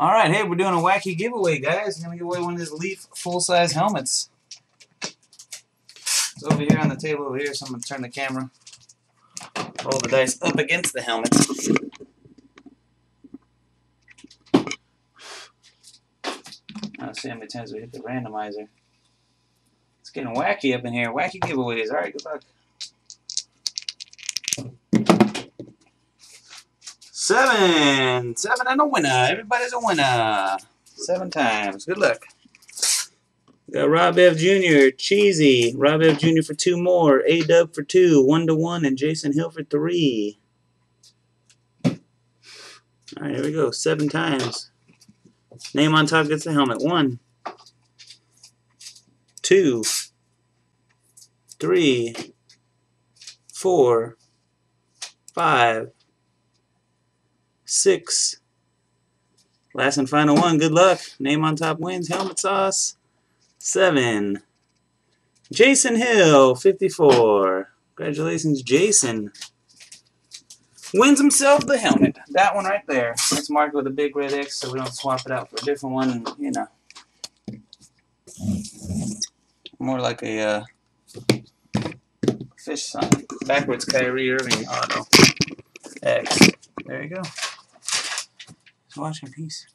All right, hey, we're doing a wacky giveaway, guys. We're gonna give away one of these Leaf full-size helmets. It's over here on the table over here, so I'm gonna turn the camera, roll the dice up against the helmet. Let's see how many times we hit the randomizer. It's getting wacky up in here. Wacky giveaways. All right, good luck. Seven. Seven and a winner. Everybody's a winner. Seven times. Good luck. Got Rob F. Jr., Cheesy. Rob F. Jr. for two more. A Dub for two. One to one. And Jason Hill for three. All right, here we go. Seven times. Name on top gets the helmet. One, two, three, four, five, six. Last and final one. Good luck. Name on top wins. Helmet sauce. Seven. Jason Hill, 54. Congratulations, Jason. Wins himself the helmet. That one right there. Let's mark it with a big red X so we don't swap it out for a different one. And, you know. More like a uh, fish sign. Backwards Kyrie Irving auto. X. There you go. Watch in peace.